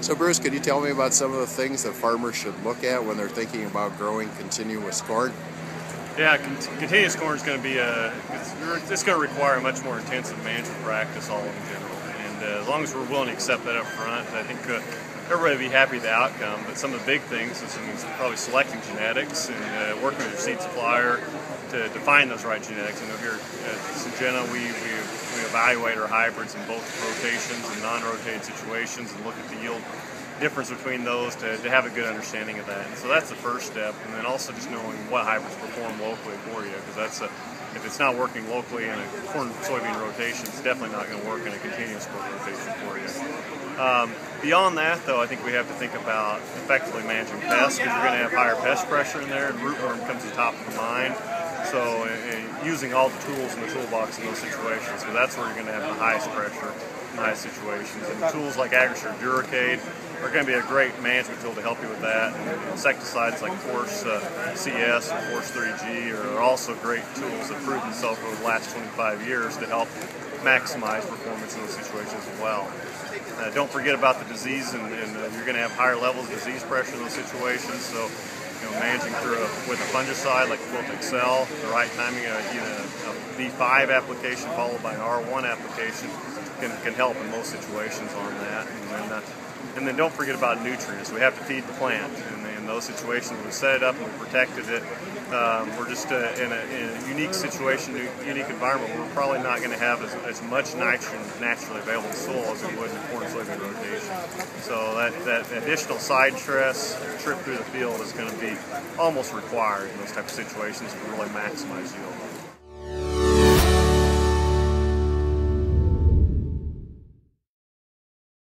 So Bruce, could you tell me about some of the things that farmers should look at when they're thinking about growing continuous corn? Yeah, continuous corn is going to be a it's, it's, going to require a much more intensive management practice all in general. And uh, as long as we're willing to accept that up front, I think uh, everybody will be happy with the outcome. But some of the big things is probably selecting genetics and uh, working with your seed supplier to define those right genetics. I know here at Syngenta we, we evaluate our hybrids in both rotations and non-rotated situations and look at the yield difference between those to, to have a good understanding of that. And so that's the first step. And then also just knowing what hybrids perform locally for you because that's a, if it's not working locally in a corn soybean rotation, it's definitely not going to work in a continuous crop rotation for you. Um, beyond that, though, I think we have to think about effectively managing pests because you're going to have higher pest pressure in there, and rootworm comes to the top of the mind. So uh, using all the tools in the toolbox in those situations, so that's where you're going to have the highest pressure in highest situations. And tools like Agrisure Duracade are going to be a great management tool to help you with that. And insecticides like Force uh, CS and Force 3G are also great tools that prove themselves over the last 25 years to help maximize performance in those situations as well. Uh, don't forget about the disease, and, and uh, you're going to have higher levels of disease pressure in those situations. So you know, managing through a, with a fungicide like Quilt Xcel, the right timing, of, you know, a V5 application followed by an R1 application can, can help in most situations on that. And then, uh, and then don't forget about nutrients. We have to feed the plant. Those situations, we set it up and we protected it. Um, we're just uh, in, a, in, a, unique situation, unique environment. We're probably not going to have as, as, much nitrogen naturally available in soil as we would in corn soybean rotation. So that, that additional side dress trip through the field is going to be almost required in those type of situations to really maximize yield.